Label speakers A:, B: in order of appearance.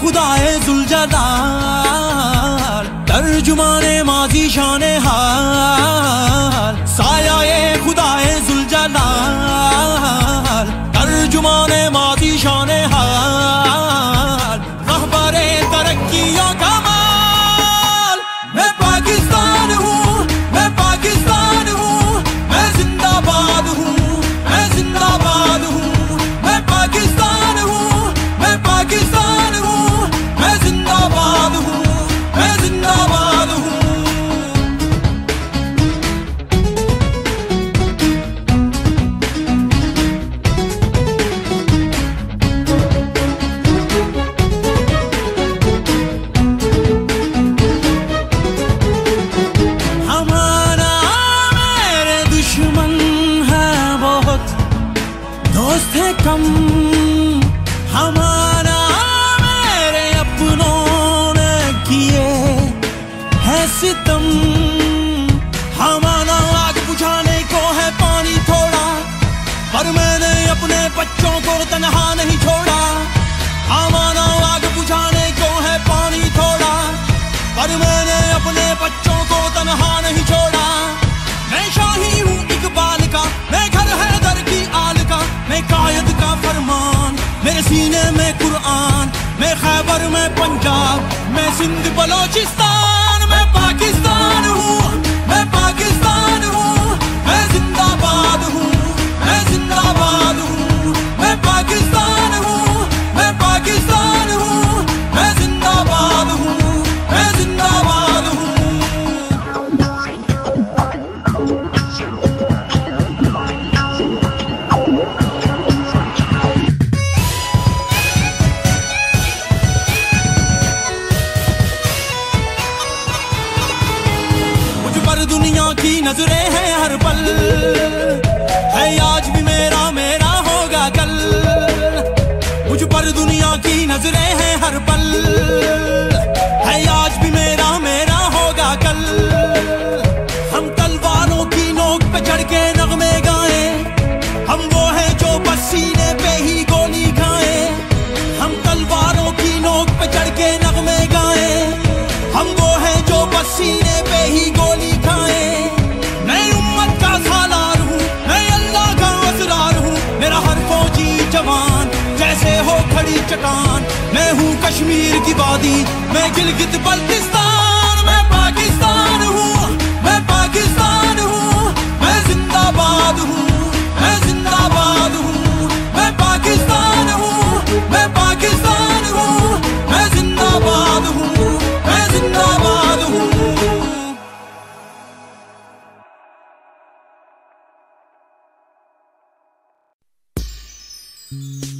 A: खुदाए जुलजदार तर्जुमान माजी शान हाल है कम हमारा मेरे अपनों ने किए है सितम। हमारा आग बुझाने को है पानी थोड़ा, पर मैंने अपने बच्चों को तनहा नहीं छोड़ा। हमारा आग बुझाने को है पानी थोड़ा, पर मैंने अपने बच्चों को तनहा नहीं सीने में कुरान में खैबर में पंजाब में सिंध बलोचिस्तान। की नज़रें हैं हर पल। है आज भी मेरा मेरा होगा कल। मुझ पर दुनिया की नज़रें हैं हर चट्टान। मैं हूँ कश्मीर की वादी। मैं गिलगित बल्तिस्तान। मैं पाकिस्तान हूँ। मैं पाकिस्तान हूँ। मैं जिंदाबाद हूँ। मैं जिंदाबाद हूँ। मैं पाकिस्तान हूँ। मैं पाकिस्तान हूँ। मैं जिंदाबाद हूँ। मैं जिंदाबाद हूँ।
B: Thank